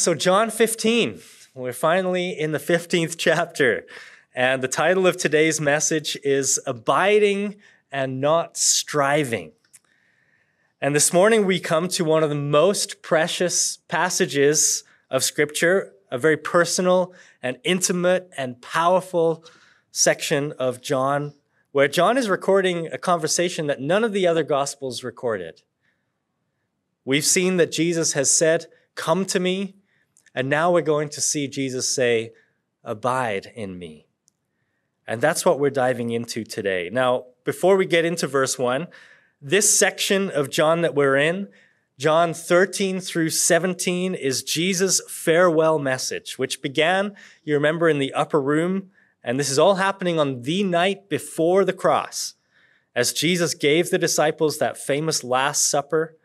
So, John 15, we're finally in the 15th chapter. And the title of today's message is Abiding and Not Striving. And this morning we come to one of the most precious passages of Scripture, a very personal and intimate and powerful section of John, where John is recording a conversation that none of the other Gospels recorded. We've seen that Jesus has said, Come to me. And now we're going to see Jesus say, Abide in me. And that's what we're diving into today. Now, before we get into verse 1, this section of John that we're in, John 13 through 17, is Jesus' farewell message, which began, you remember, in the upper room. And this is all happening on the night before the cross, as Jesus gave the disciples that famous Last Supper.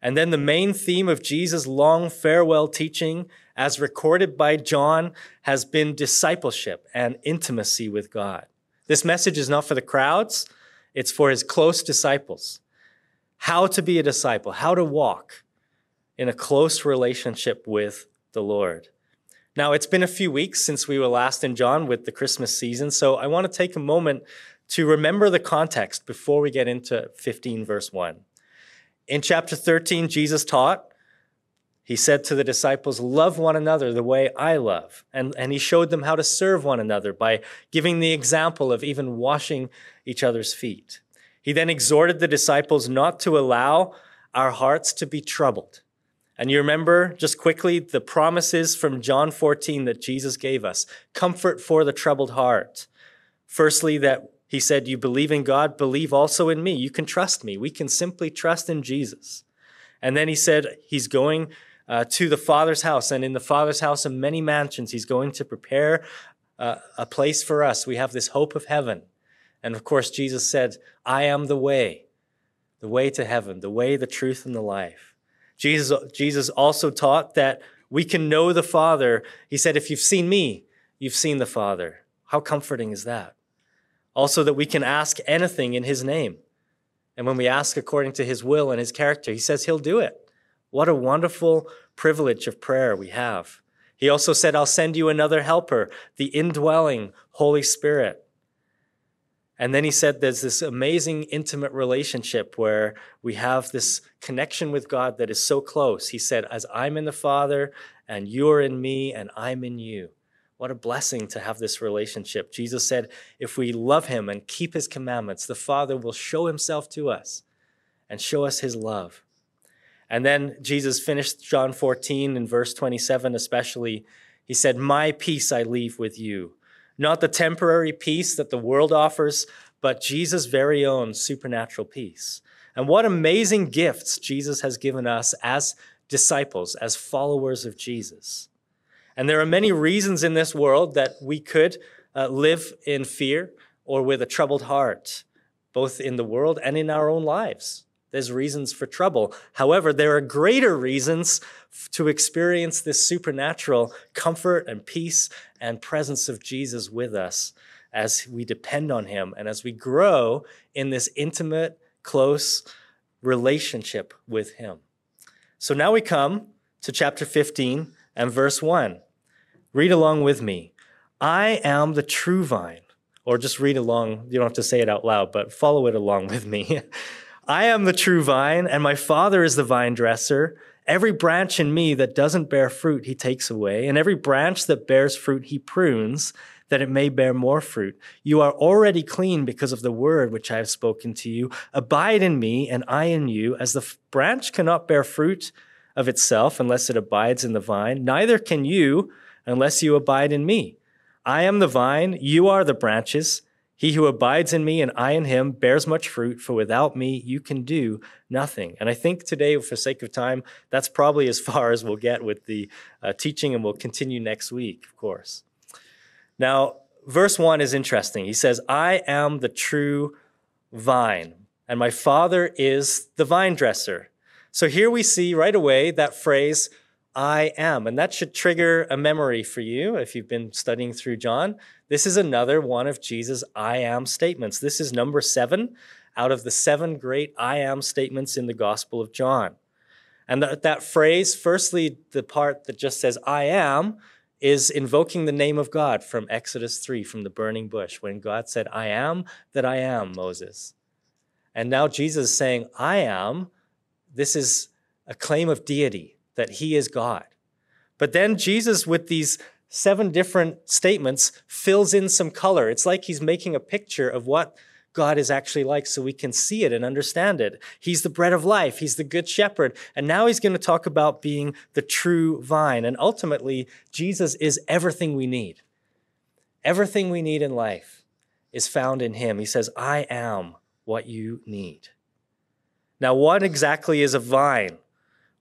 And then the main theme of Jesus' long farewell teaching, as recorded by John, has been discipleship and intimacy with God. This message is not for the crowds, it's for his close disciples. How to be a disciple, how to walk in a close relationship with the Lord. Now, it's been a few weeks since we were last in John with the Christmas season, so I want to take a moment to remember the context before we get into 15, verse 1. In chapter 13, Jesus taught, he said to the disciples, Love one another the way I love. And, and he showed them how to serve one another by giving the example of even washing each other's feet. He then exhorted the disciples not to allow our hearts to be troubled. And you remember just quickly the promises from John 14 that Jesus gave us comfort for the troubled heart. Firstly, that he said, You believe in God, believe also in me. You can trust me. We can simply trust in Jesus. And then he said, He's going uh, to the Father's house. And in the Father's house of many mansions, He's going to prepare uh, a place for us. We have this hope of heaven. And of course, Jesus said, I am the way, the way to heaven, the way, the truth, and the life. Jesus, Jesus also taught that we can know the Father. He said, If you've seen me, you've seen the Father. How comforting is that? Also, that we can ask anything in His name. And when we ask according to His will and His character, He says He'll do it. What a wonderful privilege of prayer we have. He also said, I'll send you another helper, the indwelling Holy Spirit. And then he said there's this amazing intimate relationship where we have this connection with God that is so close. He said, As I'm in the Father, and you're in me, and I'm in you. What a blessing to have this relationship. Jesus said, if we love him and keep his commandments, the Father will show himself to us and show us his love. And then Jesus finished John 14 in verse 27, especially. He said, My peace I leave with you. Not the temporary peace that the world offers, but Jesus' very own supernatural peace. And what amazing gifts Jesus has given us as disciples, as followers of Jesus. And there are many reasons in this world that we could uh, live in fear or with a troubled heart, both in the world and in our own lives. There's reasons for trouble. However, there are greater reasons to experience this supernatural comfort and peace and presence of Jesus with us as we depend on him and as we grow in this intimate, close relationship with him. So now we come to chapter 15 and verse 1. Read along with me. I am the true vine. Or just read along. You don't have to say it out loud, but follow it along with me. I am the true vine, and my Father is the vine dresser. Every branch in me that doesn't bear fruit, he takes away, and every branch that bears fruit, he prunes, that it may bear more fruit. You are already clean because of the word which I have spoken to you. Abide in me, and I in you. As the branch cannot bear fruit of itself unless it abides in the vine, neither can you unless you abide in me. I am the vine, you are the branches. He who abides in me and I in him bears much fruit, for without me you can do nothing. And I think today, for sake of time, that's probably as far as we'll get with the uh, teaching, and we'll continue next week, of course. Now, verse 1 is interesting. He says, I am the true vine, and my father is the vine dresser. So here we see right away that phrase, I am. And that should trigger a memory for you if you've been studying through John. This is another one of Jesus' I am statements. This is number seven out of the seven great I am statements in the Gospel of John. And that, that phrase, firstly, the part that just says, I am, is invoking the name of God from Exodus 3, from the burning bush, when God said, I am that I am, Moses. And now Jesus is saying, I am. This is a claim of deity, that he is God. But then Jesus, with these seven different statements, fills in some color. It's like he's making a picture of what God is actually like so we can see it and understand it. He's the bread of life, He's the good shepherd. And now He's going to talk about being the true vine. And ultimately, Jesus is everything we need. Everything we need in life is found in Him. He says, I am what you need. Now, what exactly is a vine?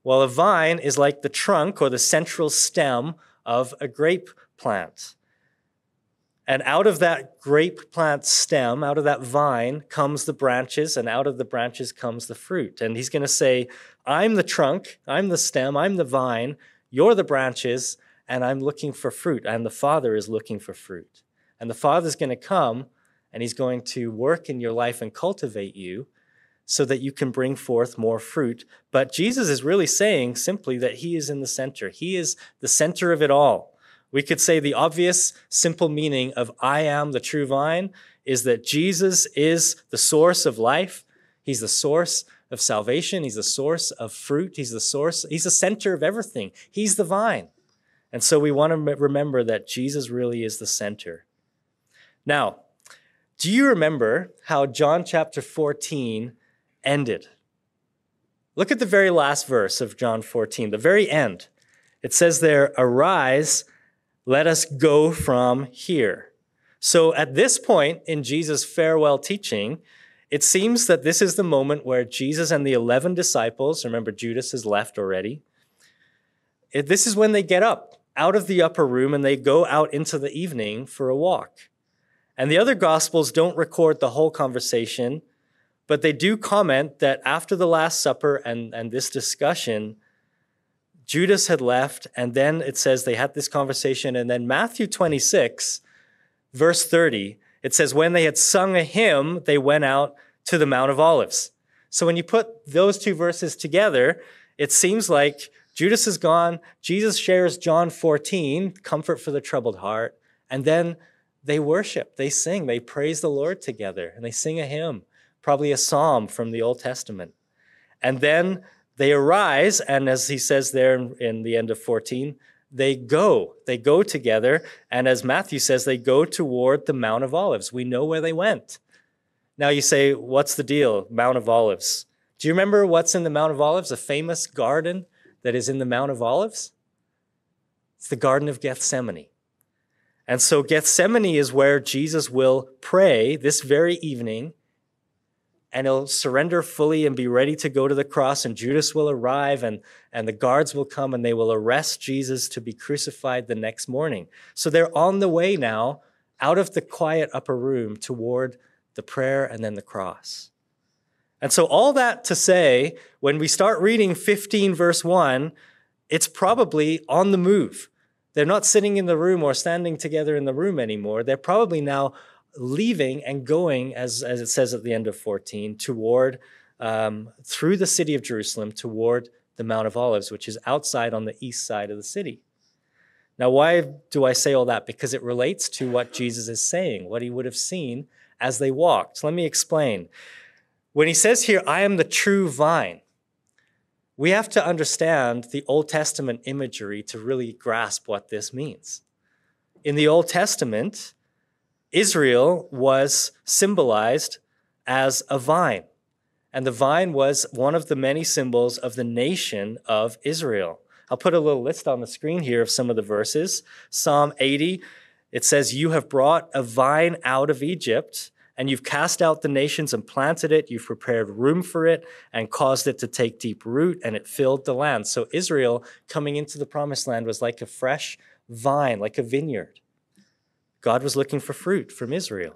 Well, a vine is like the trunk or the central stem of a grape plant. And out of that grape plant stem, out of that vine, comes the branches, and out of the branches comes the fruit. And he's going to say, I'm the trunk, I'm the stem, I'm the vine, you're the branches, and I'm looking for fruit. And the Father is looking for fruit. And the Father's going to come and he's going to work in your life and cultivate you so that you can bring forth more fruit. But Jesus is really saying simply that he is in the center. He is the center of it all. We could say the obvious, simple meaning of I am the true vine is that Jesus is the source of life. He's the source of salvation. He's the source of fruit. He's the source, he's the center of everything. He's the vine. And so we want to remember that Jesus really is the center. Now, do you remember how John chapter 14 ended? Look at the very last verse of John 14, the very end. It says there, Arise let us go from here. So at this point in Jesus' farewell teaching, it seems that this is the moment where Jesus and the 11 disciples, remember Judas has left already, this is when they get up out of the upper room and they go out into the evening for a walk. And the other gospels don't record the whole conversation, but they do comment that after the Last Supper and, and this discussion, Judas had left, and then it says they had this conversation, and then Matthew 26, verse 30, it says, When they had sung a hymn, they went out to the Mount of Olives. So when you put those two verses together, it seems like Judas is gone, Jesus shares John 14, comfort for the troubled heart, and then they worship, they sing, they praise the Lord together, and they sing a hymn, probably a psalm from the Old Testament. And then they arise, and as he says there in, the end of 14, they go. They go together. And as Matthew says, they go toward the Mount of Olives. We know where they went. Now you say, what's the deal? Mount of Olives. Do you remember what's in the Mount of Olives? A famous garden that is in the Mount of Olives? It's the Garden of Gethsemane. And so Gethsemane is where Jesus will pray this very evening and he'll surrender fully and be ready to go to the cross and judas will arrive and, and the guards will come and they will arrest jesus to be crucified the next morning. So they're on the way now out of the quiet upper room toward the prayer and then the cross. And so all that to say when we start reading 15 verse 1 it's probably on the move. They're not sitting in the room or standing together in the room anymore. They're probably now leaving and going, as, as it says at the end of 14, toward, um, through the city of Jerusalem, toward the Mount of Olives, which is outside on the east side of the city. Now, why do I say all that? Because it relates to what Jesus is saying, what he would have seen as they walked. Let me explain. When he says here, I am the true vine, we have to understand the Old Testament imagery to really grasp what this means. In the Old Testament, Israel was symbolized as a vine. And the vine was one of the many symbols of the nation of Israel. I'll put a little list on the screen here of some of the verses. Psalm 80, it says, You have brought a vine out of Egypt, and you've cast out the nations and planted it. You've prepared room for it and caused it to take deep root, and it filled the land. So Israel coming into the promised land was like a fresh vine, like a vineyard. God was looking for fruit from Israel.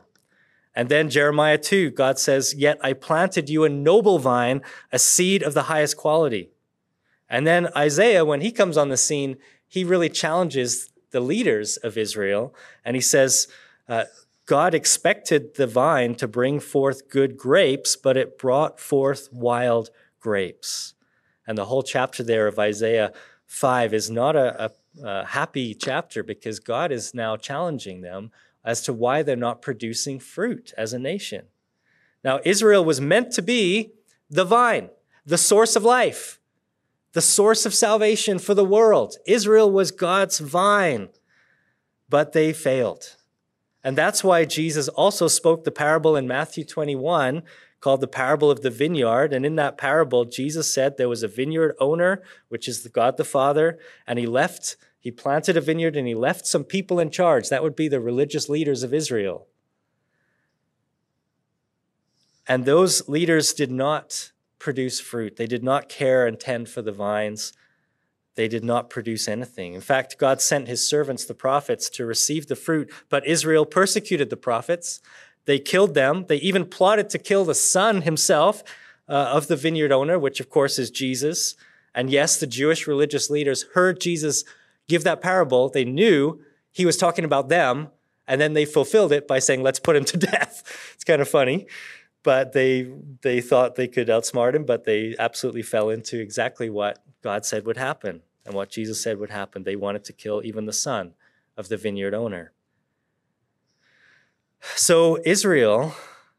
And then Jeremiah 2, God says, Yet I planted you a noble vine, a seed of the highest quality. And then Isaiah, when he comes on the scene, he really challenges the leaders of Israel. And he says, uh, God expected the vine to bring forth good grapes, but it brought forth wild grapes. And the whole chapter there of Isaiah 5 is not a, a, happy chapter because God is now challenging them as to why they're not producing fruit as a nation. Now, Israel was meant to be the vine, the source of life, the source of salvation for the world. Israel was God's vine, but they failed. And that's why Jesus also spoke the parable in Matthew 21 called the parable of the vineyard. And in that parable, Jesus said there was a vineyard owner, which is God the Father, and he left, he planted a vineyard and he left some people in charge. That would be the religious leaders of Israel. And those leaders did not produce fruit. They did not care and tend for the vines. They did not produce anything. In fact, God sent his servants, the prophets, to receive the fruit, but Israel persecuted the prophets. They killed them. They even plotted to kill the son himself uh, of the vineyard owner, which of course is Jesus. And yes, the Jewish religious leaders heard Jesus give that parable. They knew he was talking about them, and then they fulfilled it by saying, let's put him to death. It's kind of funny but they they thought they could outsmart him, but they absolutely fell into exactly what God said would happen and what Jesus said would happen. They wanted to kill even the son of the vineyard owner. So Israel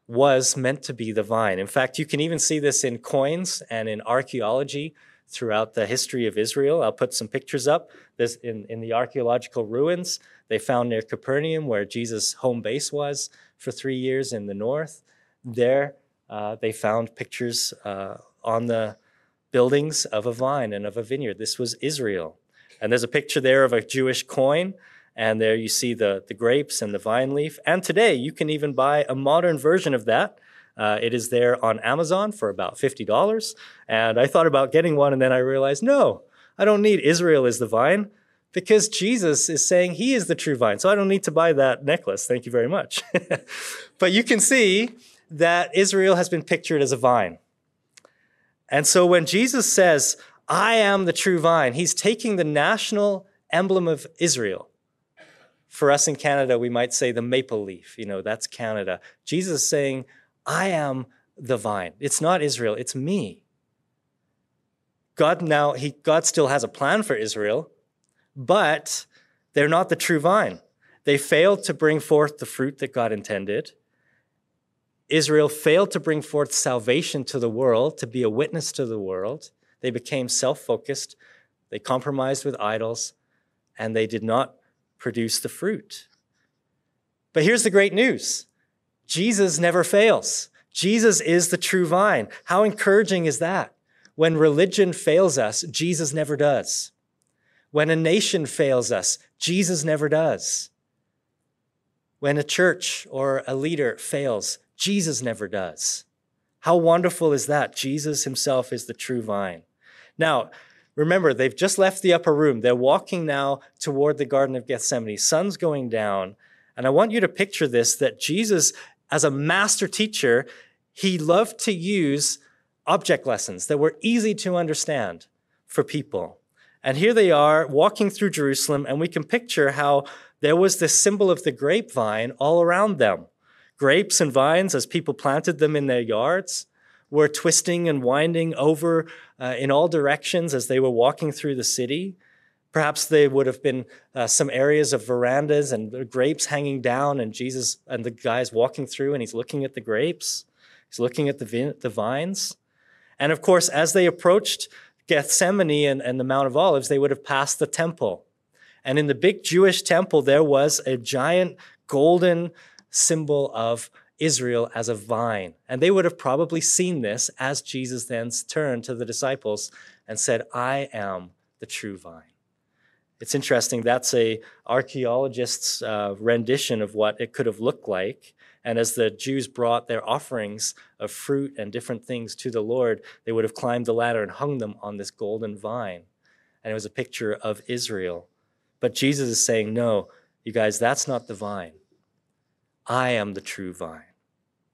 was meant to be the vine. In fact, you can even see this in coins and in archaeology throughout the history of Israel. I'll put some pictures up. This in, in the archaeological ruins they found near Capernaum, where Jesus' home base was for three years in the north. There, uh, they found pictures uh, on the buildings of a vine and of a vineyard. This was Israel. And there's a picture there of a Jewish coin, and there you see the, the grapes and the vine leaf. And today, you can even buy a modern version of that. Uh, it is there on Amazon for about $50. And I thought about getting one, and then I realized no, I don't need Israel is the vine because Jesus is saying he is the true vine. So I don't need to buy that necklace. Thank you very much. but you can see that Israel has been pictured as a vine. And so when Jesus says, I am the true vine, he's taking the national emblem of Israel. For us in Canada, we might say the maple leaf, you know, that's Canada. Jesus is saying, I am the vine. It's not Israel, it's me. God now, he, God still has a plan for Israel, but they're not the true vine. They failed to bring forth the fruit that God intended. Israel failed to bring forth salvation to the world, to be a witness to the world. They became self focused, they compromised with idols, and they did not produce the fruit. But here's the great news Jesus never fails. Jesus is the true vine. How encouraging is that? When religion fails us, Jesus never does. When a nation fails us, Jesus never does. When a church or a leader fails, Jesus never does. How wonderful is that? Jesus himself is the true vine. Now, remember, they've just left the upper room. They're walking now toward the Garden of Gethsemane. Sun's going down. And I want you to picture this that Jesus, as a master teacher, he loved to use object lessons that were easy to understand for people. And here they are walking through Jerusalem, and we can picture how there was this symbol of the grapevine all around them. Grapes and vines, as people planted them in their yards, were twisting and winding over uh, in all directions as they were walking through the city. Perhaps there would have been uh, some areas of verandas and grapes hanging down, and Jesus and the guy's walking through, and he's looking at the grapes. He's looking at the, the vines. And of course, as they approached Gethsemane and, and the Mount of Olives, they would have passed the temple. And in the big Jewish temple, there was a giant golden symbol of Israel as a vine. And they would have probably seen this as Jesus then turned to the disciples and said, I am the true vine. It's interesting. That's a archaeologist's uh, rendition of what it could have looked like. And as the Jews brought their offerings of fruit and different things to the Lord, they would have climbed the ladder and hung them on this golden vine. And it was a picture of Israel. But Jesus is saying, no, you guys, that's not the vine. I am the true vine.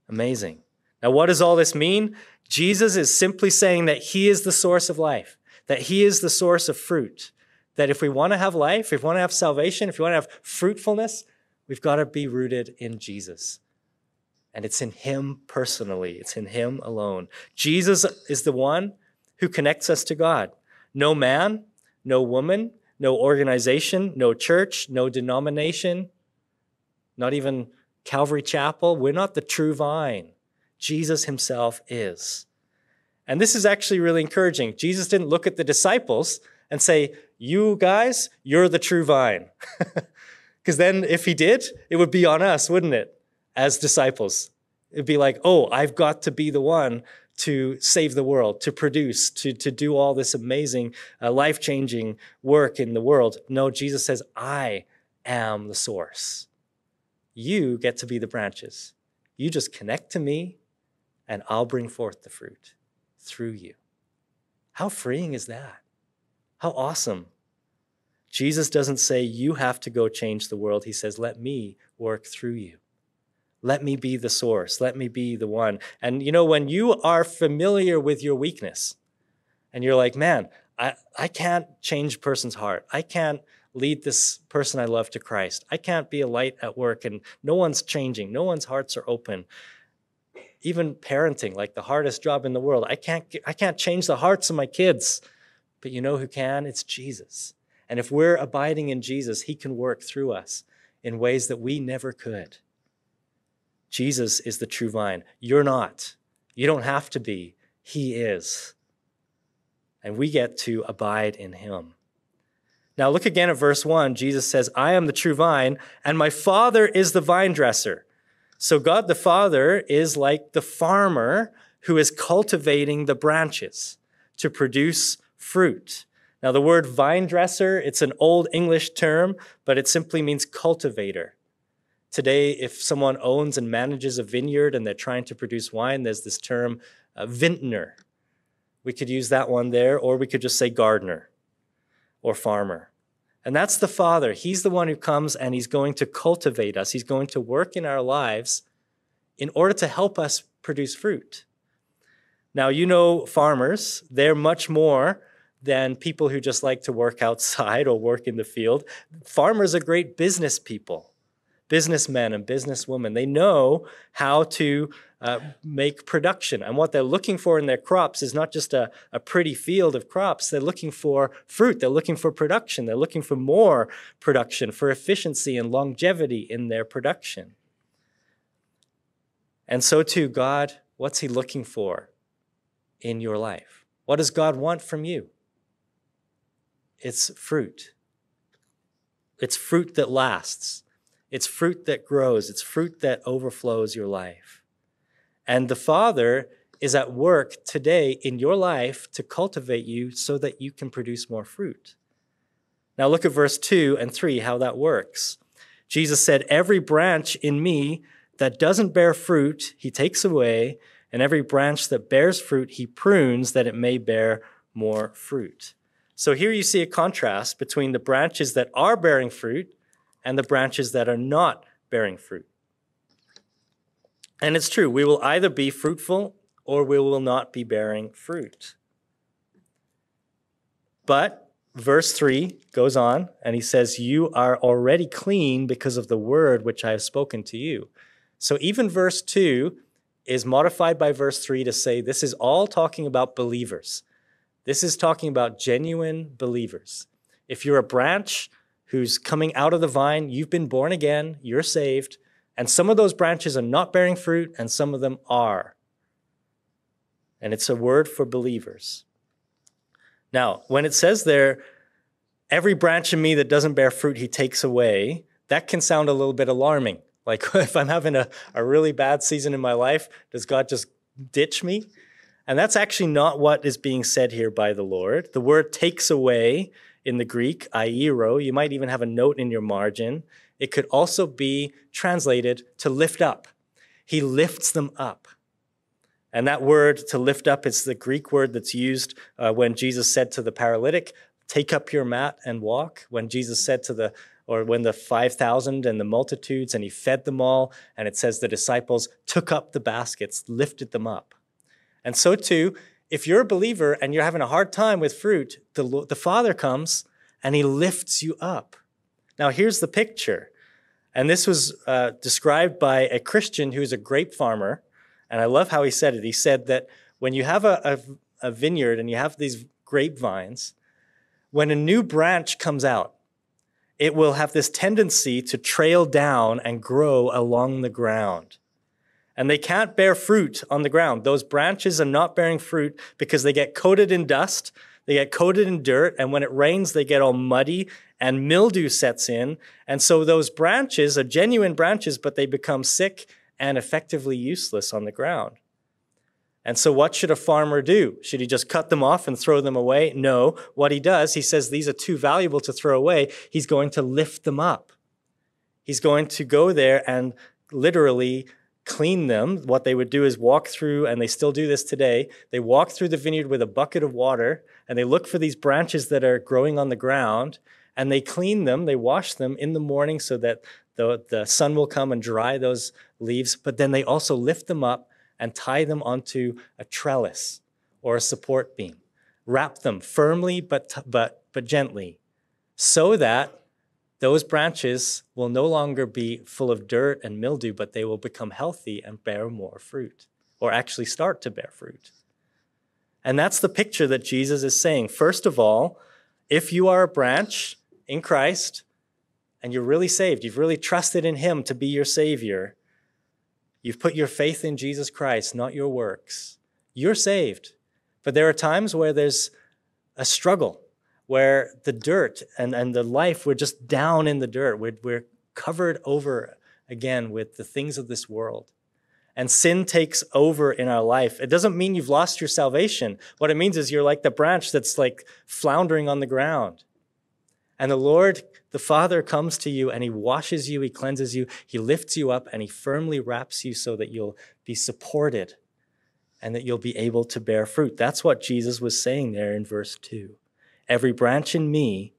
Amazing. Now, what does all this mean? Jesus is simply saying that he is the source of life, that he is the source of fruit. That if we want to have life, if we want to have salvation, if we want to have fruitfulness, we've got to be rooted in Jesus. And it's in him personally, it's in him alone. Jesus is the one who connects us to God. No man, no woman, no organization, no church, no denomination, not even Calvary Chapel. We're not the true vine. Jesus himself is. And this is actually really encouraging. Jesus didn't look at the disciples and say, You guys, you're the true vine. Because then, if he did, it would be on us, wouldn't it, as disciples? It'd be like, Oh, I've got to be the one to save the world, to produce, to, to do all this amazing, uh, life changing work in the world. No, Jesus says, I am the source. You get to be the branches. You just connect to me, and I'll bring forth the fruit through you. How freeing is that? How awesome. Jesus doesn't say, You have to go change the world. He says, Let me work through you. Let me be the source. Let me be the one. And you know, when you are familiar with your weakness and you're like, Man, I, I can't change a person's heart. I can't lead this person I love to Christ. I can't be a light at work and no one's changing. No one's hearts are open even parenting, like the hardest job in the world. I can't, I can't change the hearts of my kids. But you know who can? It's Jesus. And if we're abiding in Jesus, he can work through us in ways that we never could. Jesus is the true vine. You're not. You don't have to be. He is. And we get to abide in him. Now, look again at verse 1. Jesus says, I am the true vine, and my Father is the vine dresser. So God the Father is like the farmer who is cultivating the branches to produce fruit. Now, the word vine dresser, it's an old English term, but it simply means cultivator. Today, if someone owns and manages a vineyard and they're trying to produce wine, there's this term, uh, vintner. We could use that one there, or we could just say gardener or farmer. And that's the Father. He's the one who comes and he's going to cultivate us. He's going to work in our lives in order to help us produce fruit. Now, you know, farmers, they're much more than people who just like to work outside or work in the field. Farmers are great business people businessmen and businesswomen. They know how to uh, make production. And what they're looking for in their crops is not just a, a pretty field of crops. They're looking for fruit. They're looking for production. They're looking for more production, for efficiency and longevity in their production. And so, too, God, what's He looking for in your life? What does God want from you? It's fruit. It's fruit that lasts. It's fruit that grows, it's fruit that overflows your life. And the Father is at work today in your life to cultivate you so that you can produce more fruit. Now, look at verse 2 and 3, how that works. Jesus said, Every branch in me that doesn't bear fruit, he takes away, and every branch that bears fruit, he prunes that it may bear more fruit. So here you see a contrast between the branches that are bearing fruit and the branches that are not bearing fruit. And it's true, we will either be fruitful or we will not be bearing fruit. But verse 3 goes on and he says, You are already clean because of the word which I have spoken to you. So even verse 2 is modified by verse 3 to say this is all talking about believers. This is talking about genuine believers. If you're a branch, who's coming out of the vine. You've been born again, you're saved. And some of those branches are not bearing fruit, and some of them are. And it's a word for believers. Now, when it says there, every branch in me that doesn't bear fruit, he takes away, that can sound a little bit alarming. Like if I'm having a, a really bad season in my life, does God just ditch me? And that's actually not what is being said here by the Lord. The word takes away in the Greek, airo. You might even have a note in your margin. It could also be translated to lift up. He lifts them up. And that word to lift up is the Greek word that's used uh, when Jesus said to the paralytic, Take up your mat and walk. When Jesus said to the, or when the 5,000 and the multitudes, and he fed them all, and it says the disciples took up the baskets, lifted them up. And so too, if you're a believer and you're having a hard time with fruit, the, the Father comes and he lifts you up. Now, here's the picture. And this was uh, described by a Christian who's a grape farmer. And I love how he said it. He said that when you have a, a vineyard and you have these grapevines, when a new branch comes out, it will have this tendency to trail down and grow along the ground. And they can't bear fruit on the ground. Those branches are not bearing fruit because they get coated in dust, they get coated in dirt, and when it rains, they get all muddy and mildew sets in. And so those branches are genuine branches, but they become sick and effectively useless on the ground. And so, what should a farmer do? Should he just cut them off and throw them away? No. What he does, he says these are too valuable to throw away. He's going to lift them up. He's going to go there and literally clean them. What they would do is walk through, and they still do this today. They walk through the vineyard with a bucket of water, and they look for these branches that are growing on the ground, and they clean them. They wash them in the morning so that the, the sun will come and dry those leaves. But then they also lift them up and tie them onto a trellis or a support beam. Wrap them firmly but, but, but gently so that those branches will no longer be full of dirt and mildew, but they will become healthy and bear more fruit, or actually start to bear fruit. And that's the picture that Jesus is saying. First of all, if you are a branch in Christ and you're really saved, you've really trusted in Him to be your Savior, You've put your faith in Jesus Christ, not your works. You're saved. But there are times where there's a struggle, where the dirt and, and the life, we're just down in the dirt. We're, we're covered over again with the things of this world. And sin takes over in our life. It doesn't mean you've lost your salvation. What it means is you're like the branch that's like floundering on the ground. And the Lord, the Father, comes to you and He washes you, He cleanses you, He lifts you up, and He firmly wraps you so that you'll be supported and that you'll be able to bear fruit. That's what Jesus was saying there in verse 2. Every branch in me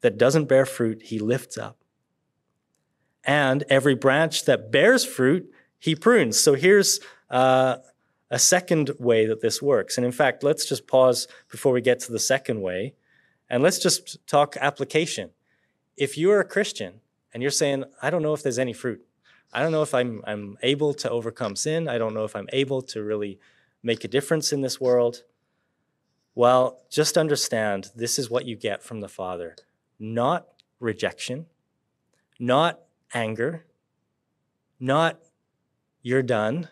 that doesn't bear fruit, He lifts up. And every branch that bears fruit, He prunes. So here's uh, a second way that this works. And in fact, let's just pause before we get to the second way and let's just talk application. If you're a Christian and you're saying, I don't know if there's any fruit, I don't know if I'm, I'm able to overcome sin, I don't know if I'm able to really make a difference in this world, well, just understand this is what you get from the Father. Not rejection, not anger, not you're done,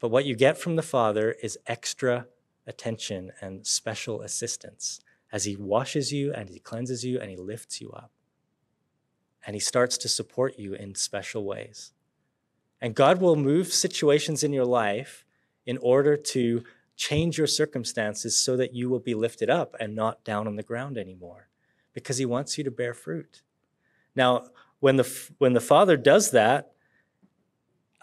but what you get from the Father is extra attention and special assistance as He washes you and He cleanses you and He lifts you up. And He starts to support you in special ways. And God will move situations in your life in order to change your circumstances so that you will be lifted up and not down on the ground anymore because He wants you to bear fruit. Now, when the, when the Father does that,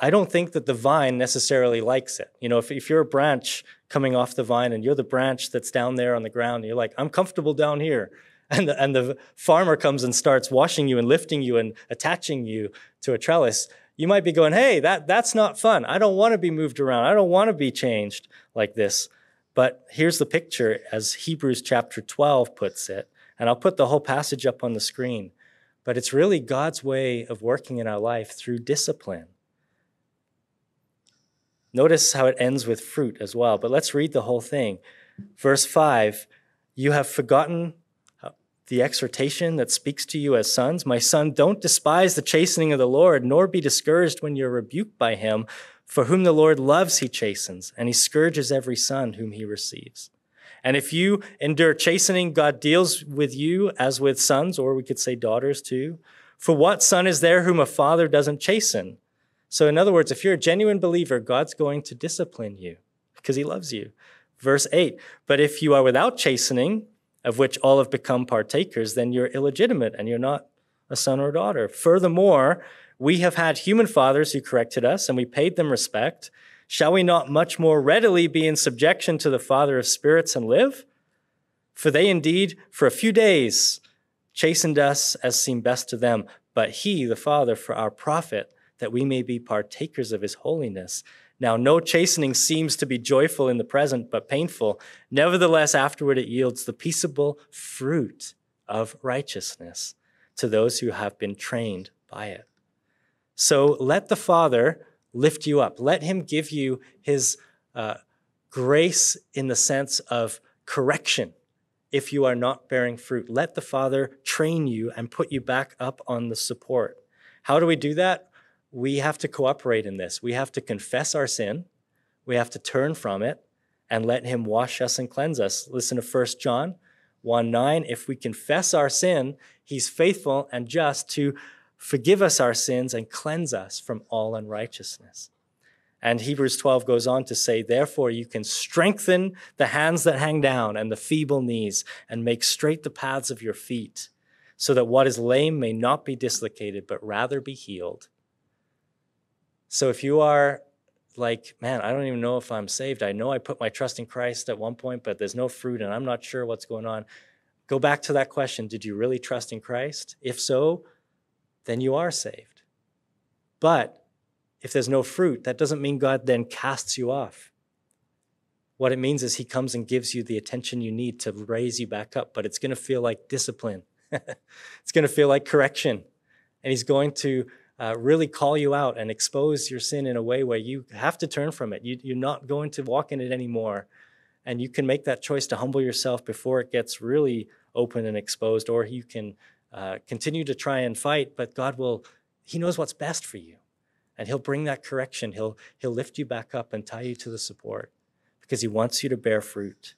I don't think that the vine necessarily likes it. You know, if, if you're a branch coming off the vine and you're the branch that's down there on the ground, you're like, I'm comfortable down here. And the, and the farmer comes and starts washing you and lifting you and attaching you to a trellis. You might be going, hey, that, that's not fun. I don't want to be moved around. I don't want to be changed like this. But here's the picture as Hebrews chapter 12 puts it. And I'll put the whole passage up on the screen. But it's really God's way of working in our life through discipline. Notice how it ends with fruit as well, but let's read the whole thing. Verse 5 You have forgotten uh, the exhortation that speaks to you as sons. My son, don't despise the chastening of the Lord, nor be discouraged when you're rebuked by him. For whom the Lord loves, he chastens, and he scourges every son whom he receives. And if you endure chastening, God deals with you as with sons, or we could say daughters too. For what son is there whom a father doesn't chasten? So, in other words, if you're a genuine believer, God's going to discipline you because he loves you. Verse 8 But if you are without chastening, of which all have become partakers, then you're illegitimate and you're not a son or daughter. Furthermore, we have had human fathers who corrected us and we paid them respect. Shall we not much more readily be in subjection to the Father of spirits and live? For they indeed, for a few days, chastened us as seemed best to them, but he, the Father, for our profit that we may be partakers of his holiness. Now, no chastening seems to be joyful in the present, but painful. Nevertheless, afterward it yields the peaceable fruit of righteousness to those who have been trained by it. So let the Father lift you up. Let him give you his uh, grace in the sense of correction if you are not bearing fruit. Let the Father train you and put you back up on the support. How do we do that? We have to cooperate in this. We have to confess our sin, we have to turn from it, and let Him wash us and cleanse us. Listen to 1 John 1 9. If we confess our sin, He's faithful and just to forgive us our sins and cleanse us from all unrighteousness. And Hebrews 12 goes on to say, Therefore, you can strengthen the hands that hang down and the feeble knees, and make straight the paths of your feet, so that what is lame may not be dislocated, but rather be healed. So if you are like, man, I don't even know if I'm saved. I know I put my trust in Christ at one point, but there's no fruit and I'm not sure what's going on. Go back to that question Did you really trust in Christ? If so, then you are saved. But if there's no fruit, that doesn't mean God then casts you off. What it means is He comes and gives you the attention you need to raise you back up, but it's going to feel like discipline. it's going to feel like correction. And He's going to uh, really call you out and expose your sin in a way where you have to turn from it. You, you're not going to walk in it anymore. And you can make that choice to humble yourself before it gets really open and exposed, or you can uh, continue to try and fight, but God will, He knows what's best for you. And He'll bring that correction. He'll, he'll lift you back up and tie you to the support because He wants you to bear fruit.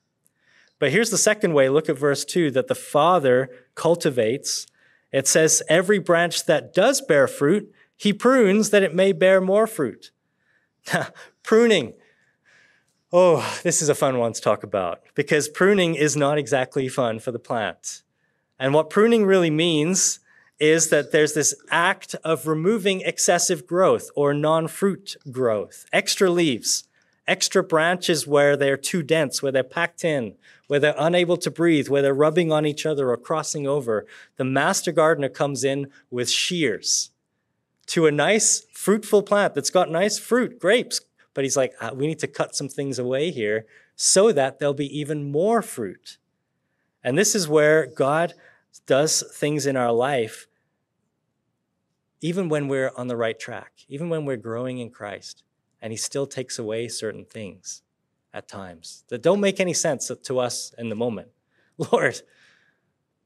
But here's the second way look at verse 2 that the Father cultivates it says, Every branch that does bear fruit, he prunes that it may bear more fruit. pruning. Oh, this is a fun one to talk about because pruning is not exactly fun for the plant. And what pruning really means is that there's this act of removing excessive growth or non fruit growth, extra leaves, extra branches where they're too dense, where they're packed in, where they're unable to breathe, where they're rubbing on each other or crossing over, the master gardener comes in with shears to a nice fruitful plant that's got nice fruit, grapes. But he's like, ah, we need to cut some things away here so that there'll be even more fruit. And this is where God does things in our life, even when we're on the right track, even when we're growing in Christ, and he still takes away certain things at times that don't make any sense to us in the moment. Lord,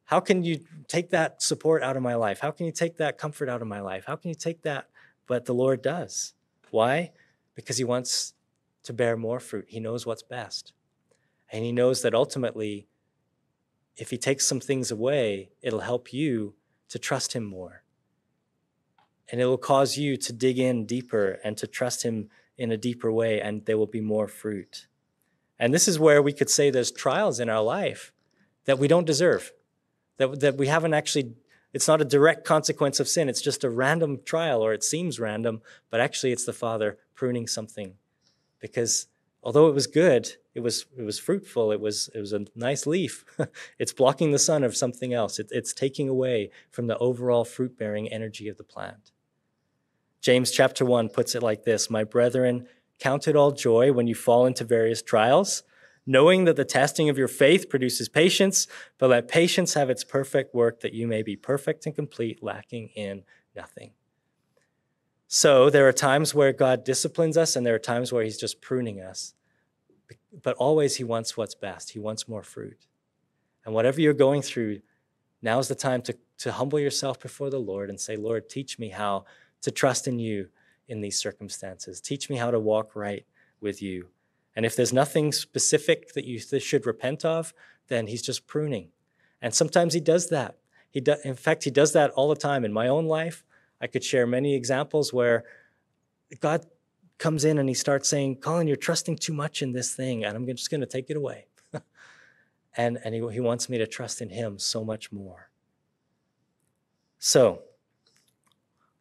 how can you take that support out of my life? How can you take that comfort out of my life? How can you take that? But the Lord does. Why? Because He wants to bear more fruit. He knows what's best. And He knows that ultimately, if He takes some things away, it'll help you to trust Him more. And it will cause you to dig in deeper and to trust Him in a deeper way, and there will be more fruit. And this is where we could say there's trials in our life that we don't deserve, that, that we haven't actually, it's not a direct consequence of sin. It's just a random trial, or it seems random, but actually it's the Father pruning something. Because although it was good, it was, it was fruitful, it was, it was a nice leaf. it's blocking the sun of something else, it, it's taking away from the overall fruit bearing energy of the plant. James chapter 1 puts it like this My brethren, Count it all joy when you fall into various trials, knowing that the testing of your faith produces patience, but let patience have its perfect work that you may be perfect and complete, lacking in nothing. So there are times where God disciplines us, and there are times where He's just pruning us. But always He wants what's best, He wants more fruit. And whatever you're going through, now's the time to, to humble yourself before the Lord and say, Lord, teach me how to trust in you in these circumstances. Teach me how to walk right with you. And if there's nothing specific that you should repent of, then he's just pruning. And sometimes he does that. He do, in fact, he does that all the time. In my own life, I could share many examples where God comes in and he starts saying, Colin, you're trusting too much in this thing, and I'm just going to take it away. and and he, he wants me to trust in him so much more. So,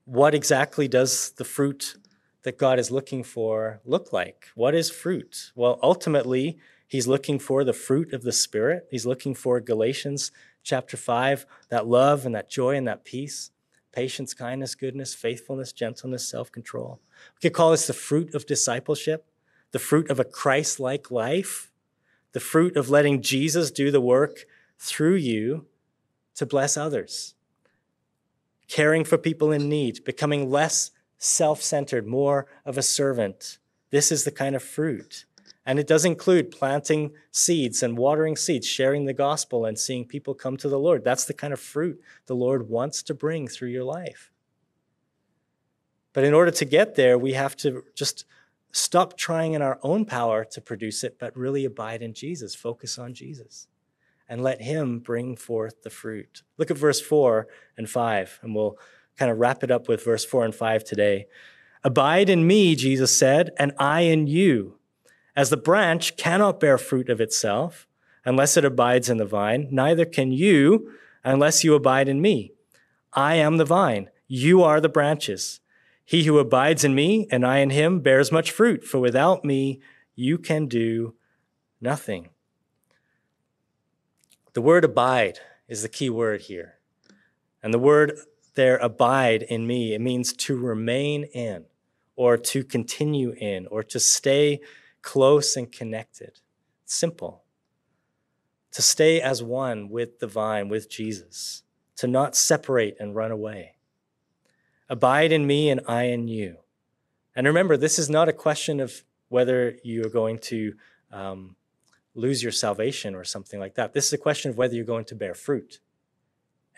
what exactly does the fruit that God is looking for look like? What is fruit? Well, ultimately, he's looking for the fruit of the Spirit. He's looking for Galatians chapter 5, that love and that joy and that peace, patience, kindness, goodness, faithfulness, gentleness, self control. We could call this the fruit of discipleship, the fruit of a Christ like life, the fruit of letting Jesus do the work through you to bless others caring for people in need, becoming less self centered, more of a servant. This is the kind of fruit And it does include planting seeds and watering seeds, sharing the gospel, and seeing people come to the Lord. That's the kind of fruit the Lord wants to bring through your life. But in order to get there, we have to just stop trying in our own power to produce it, but really abide in Jesus, focus on Jesus, and let Him bring forth the fruit. Look at verse 4 and 5, and we'll kind of wrap it up with verse 4 and 5 today. Abide in me, Jesus said, and I in you. As the branch cannot bear fruit of itself unless it abides in the vine, neither can you unless you abide in me. I am the vine, you are the branches. He who abides in me and I in him bears much fruit, for without me you can do nothing. The word abide is the key word here. And the word there, abide in me, it means to remain in, or to continue in, or to stay close and connected. Simple. To stay as one with the vine, with Jesus, to not separate and run away. Abide in me and I in you. And remember, this is not a question of whether you are going to um, lose your salvation or something like that. This is a question of whether you're going to bear fruit.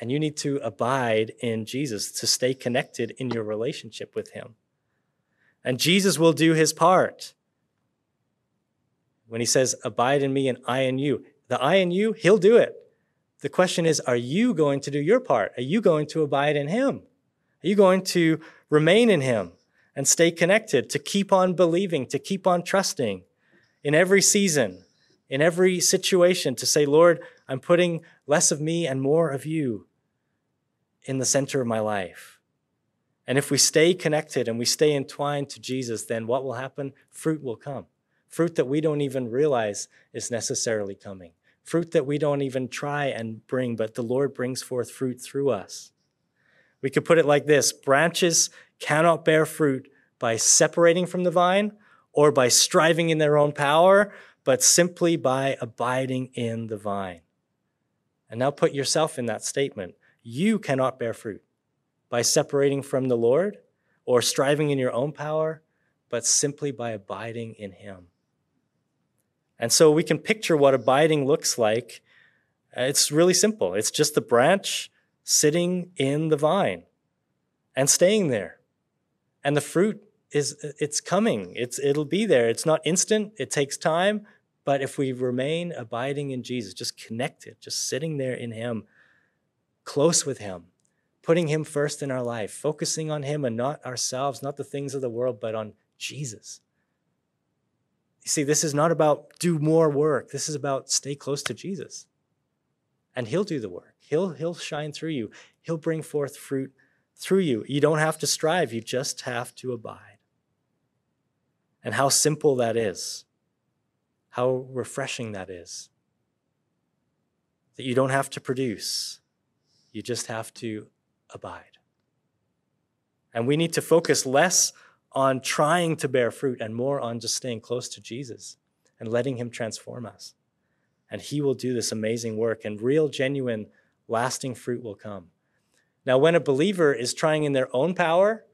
And you need to abide in Jesus to stay connected in your relationship with Him. And Jesus will do His part when he says, Abide in me and I in you. The I in you, he'll do it. The question is, are you going to do your part? Are you going to abide in him? Are you going to remain in him and stay connected, to keep on believing, to keep on trusting in every season, in every situation, to say, Lord, I'm putting less of me and more of you in the center of my life? And if we stay connected and we stay entwined to Jesus, then what will happen? Fruit will come fruit that we don't even realize is necessarily coming, fruit that we don't even try and bring, but the Lord brings forth fruit through us. We could put it like this branches cannot bear fruit by separating from the vine or by striving in their own power, but simply by abiding in the vine. And now put yourself in that statement. You cannot bear fruit by separating from the Lord or striving in your own power, but simply by abiding in Him. And so we can picture what abiding looks like. It's really simple. It's just the branch sitting in the vine and staying there. And the fruit is it's coming. It's it'll be there. It's not instant. It takes time, but if we remain abiding in Jesus, just connected, just sitting there in him, close with him, putting him first in our life, focusing on him and not ourselves, not the things of the world, but on Jesus you see, this is not about do more work. This is about stay close to Jesus. And he'll do the work. He'll, he'll shine through you. He'll bring forth fruit through you. You don't have to strive. You just have to abide. And how simple that is. How refreshing that is. That you don't have to produce. You just have to abide. And we need to focus less on trying to bear fruit and more on just staying close to Jesus and letting Him transform us. And He will do this amazing work, and real, genuine, lasting fruit will come. Now, when a believer is trying in their own power,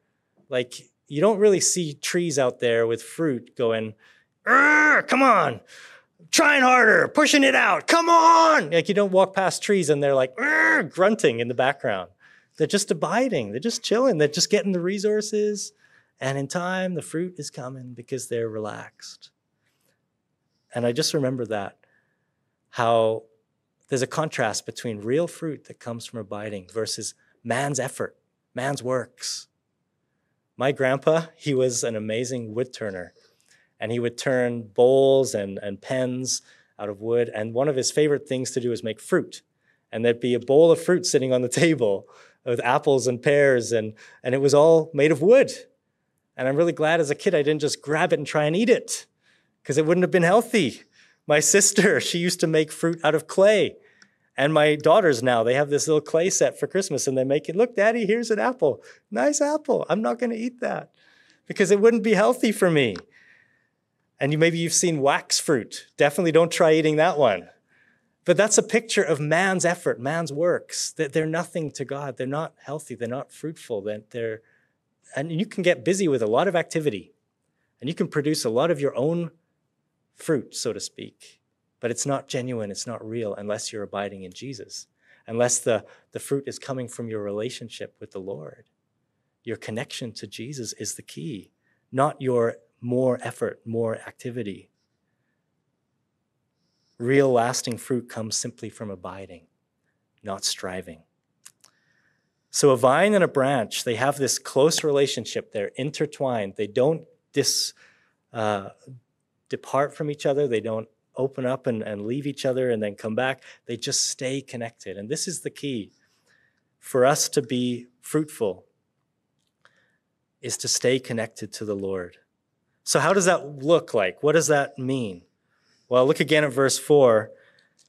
like you don't really see trees out there with fruit going, come on, trying harder, pushing it out, come on. Like you don't walk past trees and they're like grunting in the background. They're just abiding, they're just chilling, they're just getting the resources, and in time, the fruit is coming because they're relaxed. And I just remember that how there's a contrast between real fruit that comes from abiding versus man's effort, man's works. My grandpa, he was an amazing wood turner, and he would turn bowls and, and pens out of wood. And one of his favorite things to do is make fruit. And there'd be a bowl of fruit sitting on the table with apples and pears, and, and it was all made of wood. And I'm really glad as a kid I didn't just grab it and try and eat it because it wouldn't have been healthy. My sister, she used to make fruit out of clay. And my daughters now, they have this little clay set for Christmas and they make it, look, daddy, here's an apple. Nice apple. I'm not going to eat that because it wouldn't be healthy for me. And you, maybe you've seen wax fruit. Definitely don't try eating that one. But that's a picture of man's effort, man's works. That they're nothing to God. They're not healthy. They're not fruitful. They're, and you can get busy with a lot of activity and you can produce a lot of your own fruit, so to speak, but it's not genuine, it's not real unless you're abiding in Jesus, unless the, the fruit is coming from your relationship with the Lord. Your connection to Jesus is the key, not your more effort, more activity. Real lasting fruit comes simply from abiding, not striving. So, a vine and a branch, they have this close relationship. They're intertwined. They don't dis, uh, depart from each other. They don't open up and, and leave each other and then come back. They just stay connected. And this is the key for us to be fruitful is to stay connected to the Lord. So, how does that look like? What does that mean? Well, look again at verse 4.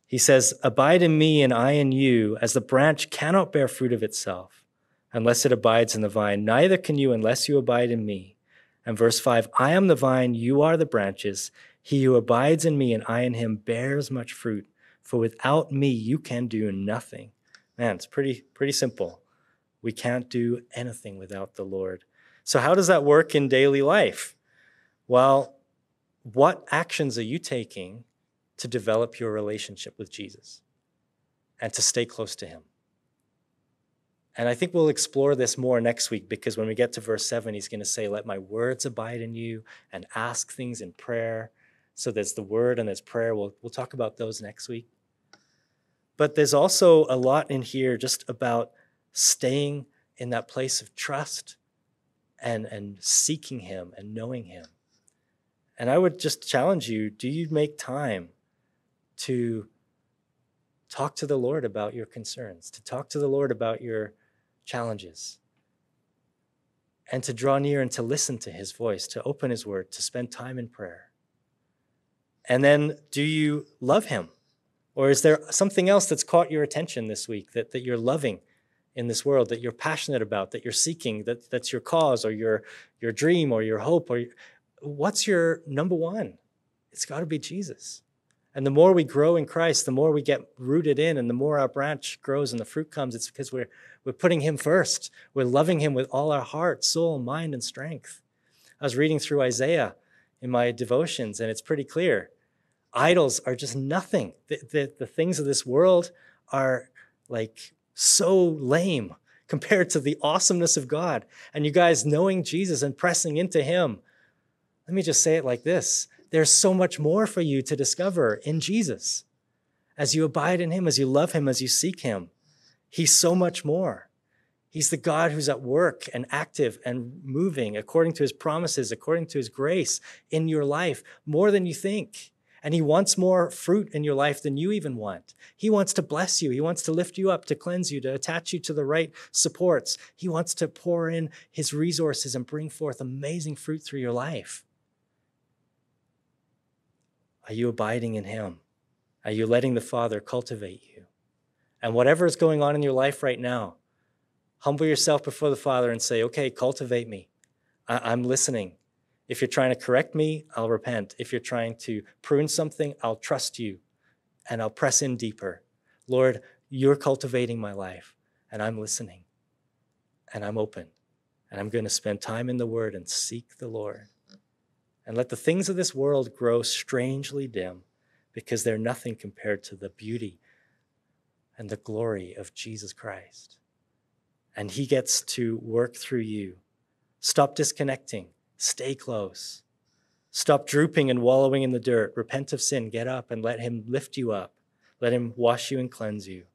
He says, Abide in me and I in you, as the branch cannot bear fruit of itself unless it abides in the vine. Neither can you unless you abide in me. And verse 5 I am the vine, you are the branches. He who abides in me and I in him bears much fruit, for without me you can do nothing. Man, it's pretty, pretty simple. We can't do anything without the Lord. So, how does that work in daily life? Well, what actions are you taking to develop your relationship with Jesus and to stay close to Him? And I think we'll explore this more next week because when we get to verse 7, he's going to say, Let my words abide in you and ask things in prayer. So there's the word and there's prayer. We'll, we'll talk about those next week. But there's also a lot in here just about staying in that place of trust and, and seeking Him and knowing Him. And I would just challenge you do you make time to talk to the Lord about your concerns, to talk to the Lord about your challenges, and to draw near and to listen to His voice, to open His word, to spend time in prayer? And then, do you love Him? Or is there something else that's caught your attention this week that, that you're loving in this world that you're passionate about, that you're seeking, that, that's your cause or your, your dream or your hope? Or what's your number one? It's got to be Jesus. And the more we grow in Christ, the more we get rooted in, and the more our branch grows and the fruit comes. It's because we're, we're putting Him first. We're loving Him with all our heart, soul, mind, and strength. I was reading through Isaiah in my devotions, and it's pretty clear. Idols are just nothing. The, the, the things of this world are like so lame compared to the awesomeness of God. And you guys knowing Jesus and pressing into Him. Let me just say it like this there's so much more for you to discover in Jesus. As you abide in Him, as you love Him, as you seek Him, He's so much more. He's the God who's at work and active and moving according to His promises, according to His grace in your life, more than you think. And He wants more fruit in your life than you even want. He wants to bless you. He wants to lift you up, to cleanse you, to attach you to the right supports. He wants to pour in His resources and bring forth amazing fruit through your life. Are you abiding in Him? Are you letting the Father cultivate you? And whatever is going on in your life right now, humble yourself before the Father and say, okay, cultivate me. I- am listening. If you're trying to correct me, I'll repent. If you're trying to prune something, I'll trust you and I'll press in deeper. Lord, you're cultivating my life and I'm listening and I'm open and I'm going to spend time in the Word and seek the Lord. And let the things of this world grow strangely dim because they're nothing compared to the beauty and the glory of Jesus Christ. And He gets to work through you. Stop disconnecting Stay close. Stop drooping and wallowing in the dirt. Repent of sin. Get up and let Him lift you up. Let Him wash you and cleanse you.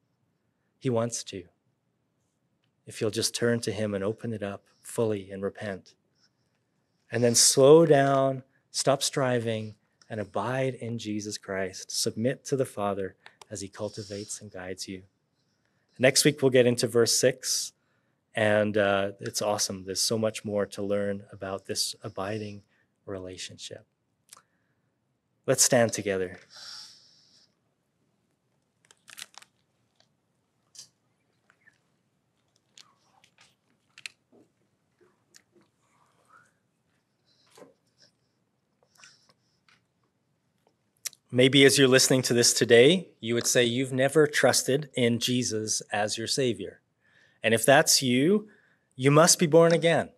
He wants to. If you'll just turn to Him and open it up fully and repent. And then slow down, stop striving, and abide in Jesus Christ. Submit to the Father as He cultivates and guides you. Next week, we'll get into verse 6 and uh, it's awesome. There's so much more to learn about this abiding relationship. Let's stand together. Maybe as you're listening to this today, you would say you've never trusted in Jesus as your Savior. And if that's you, you must be born again.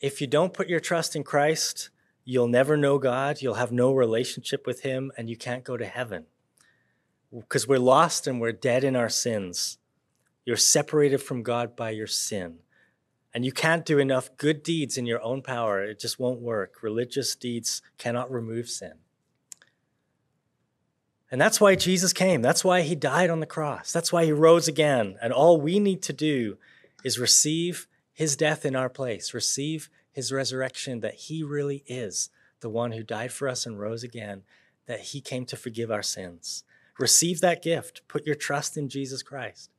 If you don't put your trust in Christ, you'll never know God, you'll have no relationship with Him, and you can't go to heaven. Because we're lost and we're dead in our sins. You're separated from God by your sin. And you can't do enough good deeds in your own power. It just won't work. Religious deeds cannot remove sin. And that's why Jesus came. That's why he died on the cross. That's why he rose again. And all we need to do is receive his death in our place, receive his resurrection, that he really is the one who died for us and rose again, that he came to forgive our sins. Receive that gift. Put your trust in Jesus Christ.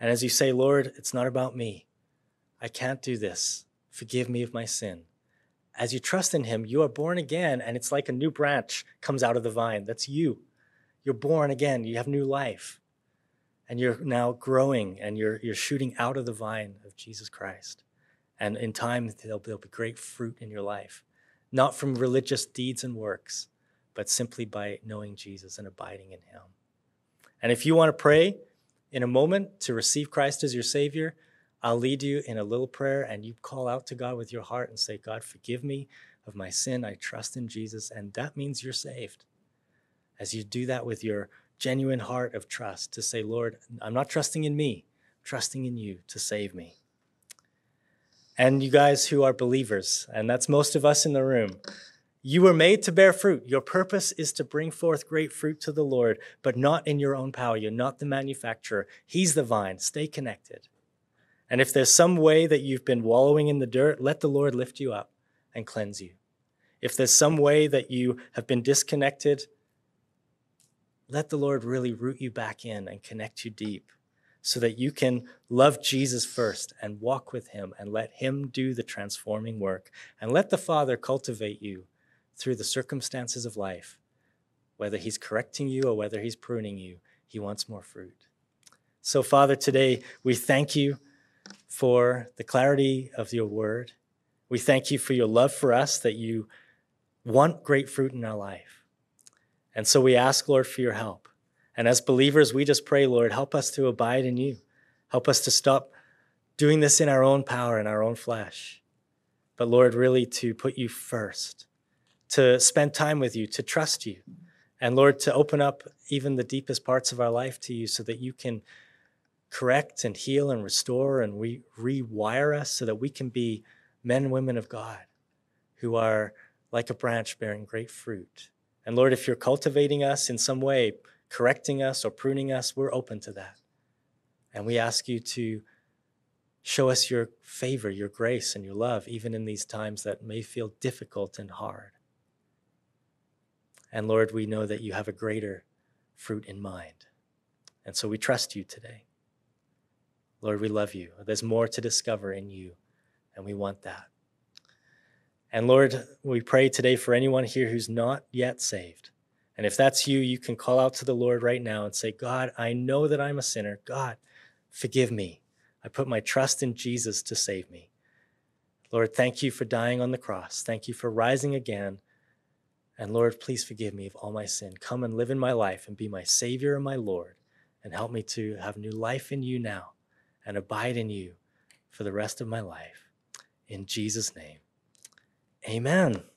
And as you say, Lord, it's not about me. I can't do this. Forgive me of my sin. As you trust in him, you are born again, and it's like a new branch comes out of the vine. That's you. You're born again. You have new life. And you're now growing and you're, you're shooting out of the vine of Jesus Christ. And in time, there'll, there'll be great fruit in your life, not from religious deeds and works, but simply by knowing Jesus and abiding in him. And if you want to pray in a moment to receive Christ as your Savior, I'll lead you in a little prayer and you call out to God with your heart and say, God, forgive me of my sin. I trust in Jesus. And that means you're saved as you do that with your genuine heart of trust to say, Lord, I'm not trusting in me, I'm trusting in you to save me. And you guys who are believers, and that's most of us in the room, you were made to bear fruit. Your purpose is to bring forth great fruit to the Lord, but not in your own power. You're not the manufacturer, He's the vine. Stay connected. And if there's some way that you've been wallowing in the dirt, let the Lord lift you up and cleanse you. If there's some way that you have been disconnected, let the Lord really root you back in and connect you deep so that you can love Jesus first and walk with him and let him do the transforming work and let the Father cultivate you through the circumstances of life. Whether he's correcting you or whether he's pruning you, he wants more fruit. So, Father, today we thank you for the clarity of your word. We thank you for your love for us, that you want great fruit in our life. And so we ask, Lord, for your help. And as believers, we just pray, Lord, help us to abide in you. Help us to stop doing this in our own power, in our own flesh. But Lord, really to put you first, to spend time with you, to trust you. And Lord, to open up even the deepest parts of our life to you so that you can correct and heal and restore and re- rewire us so that we can be men and women of God who are like a branch bearing great fruit and Lord, if you're cultivating us in some way, correcting us or pruning us, we're open to that. And we ask you to show us your favor, your grace, and your love, even in these times that may feel difficult and hard. And Lord, we know that you have a greater fruit in mind. And so we trust you today. Lord, we love you. There's more to discover in you, and we want that. And Lord, we pray today for anyone here who's not yet saved. And if that's you, you can call out to the Lord right now and say, God, I know that I'm a sinner. God, forgive me. I put my trust in Jesus to save me. Lord, thank you for dying on the cross. Thank you for rising again. And Lord, please forgive me of all my sin. Come and live in my life and be my Savior and my Lord, and help me to have new life in you now and abide in you for the rest of my life. In Jesus' name. Amen.